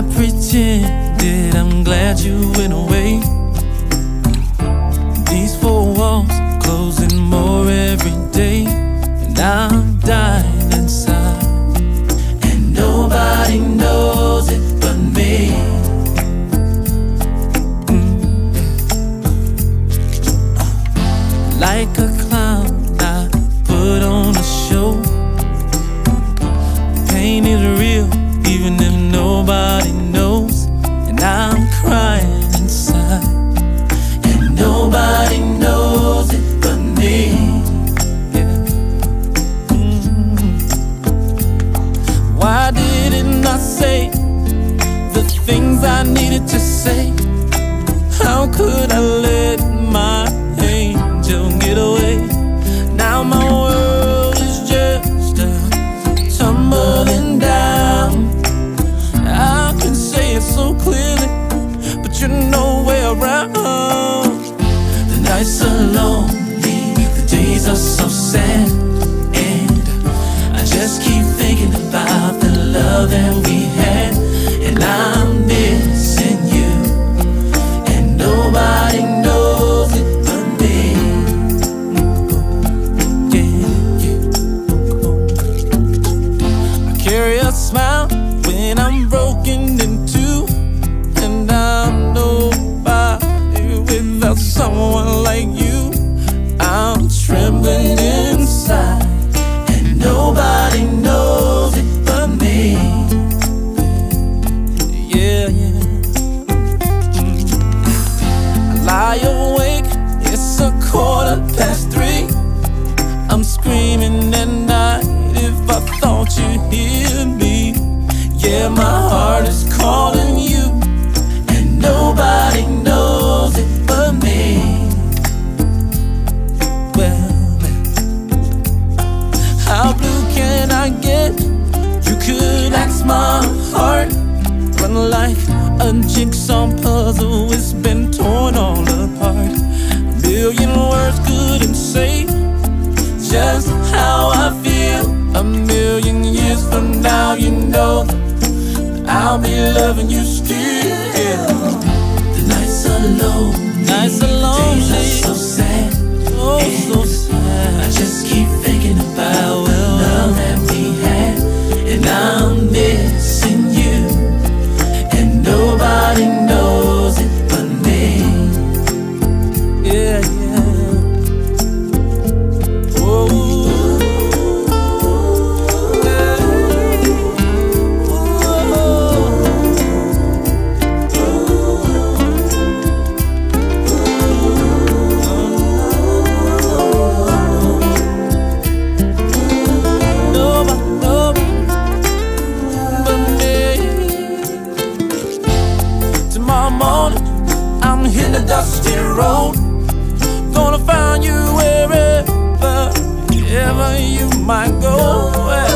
I pretended I'm glad you went away. lonely. The days are so sad. Yeah, my heart is calling you And nobody knows it but me. Well, how blue can I get? You could ask my heart. When like a jigsaw puzzle It's been torn all apart a Billion words couldn't say Just how I feel. A million years from now you know I'll be loving you still. Yeah. The nights are lonely. Nights are lonely. Days are so sad. in a dusty road. Gonna find you wherever, wherever you might go.